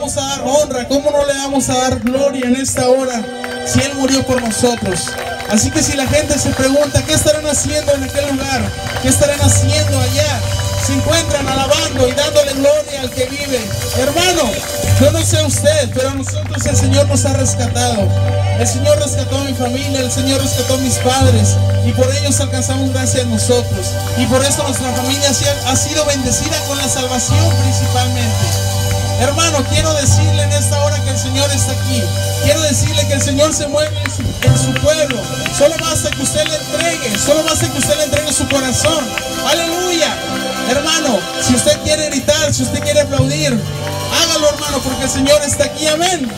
vamos a dar honra? ¿Cómo no le vamos a dar gloria en esta hora si Él murió por nosotros? Así que si la gente se pregunta, ¿qué estarán haciendo en aquel lugar? ¿Qué estarán haciendo allá? Se encuentran alabando y dándole gloria al que vive. Hermano, yo no sé usted, pero a nosotros el Señor nos ha rescatado. El Señor rescató a mi familia, el Señor rescató a mis padres y por ellos alcanzamos gracia a nosotros. Y por eso nuestra familia ha sido bendecida con la salvación principalmente. Hermano, quiero decirle en esta hora que el Señor está aquí. Quiero decirle que el Señor se mueve en su, pueblo. Solo basta que usted le entregue. Solo basta que usted le entregue su corazón. Aleluya. Hermano, si usted quiere gritar, si usted quiere aplaudir, hágalo hermano, porque el Señor está aquí. Amén.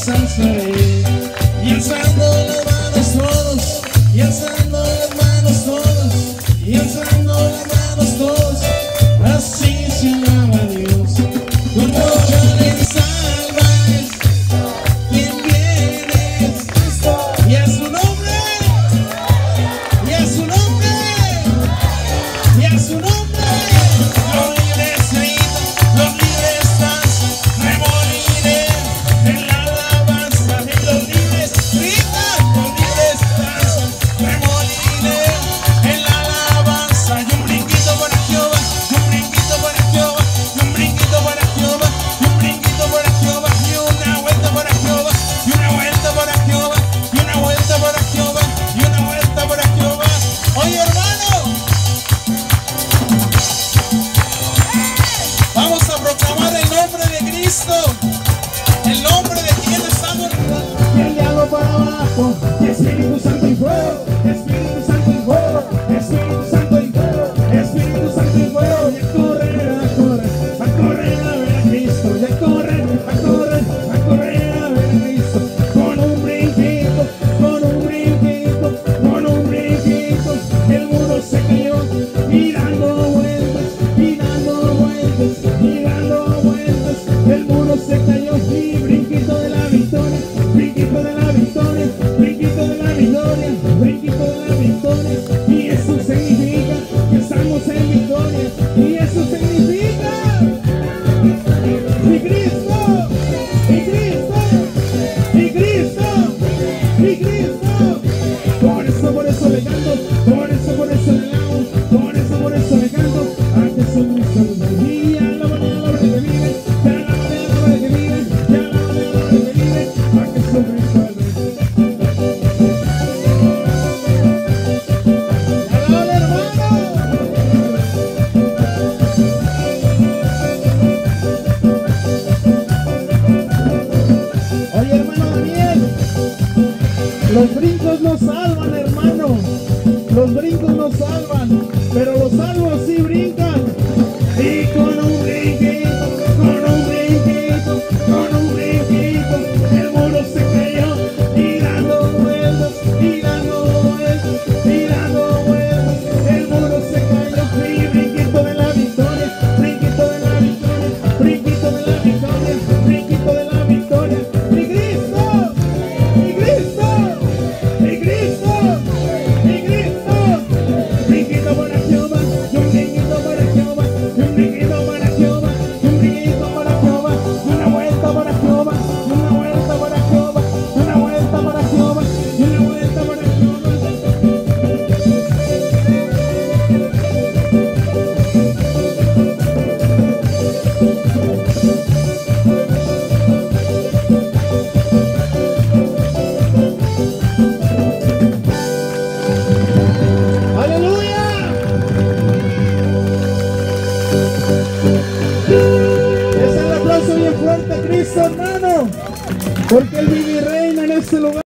sensory. Cristo, el nombre de quien estamos. Tiende algo para abajo, que Espíritu Santo y fuego. por eso le hago, por eso, por eso le canto. Antes soy un saludo de mí, a la hora, a la hora que vive, y a la hora, la hora que vive, y a la hora, a la hora que vive, antes soy un Oye hermano Daniel, los brincos no salvan hermano. Porque el Vivi reina en este lugar.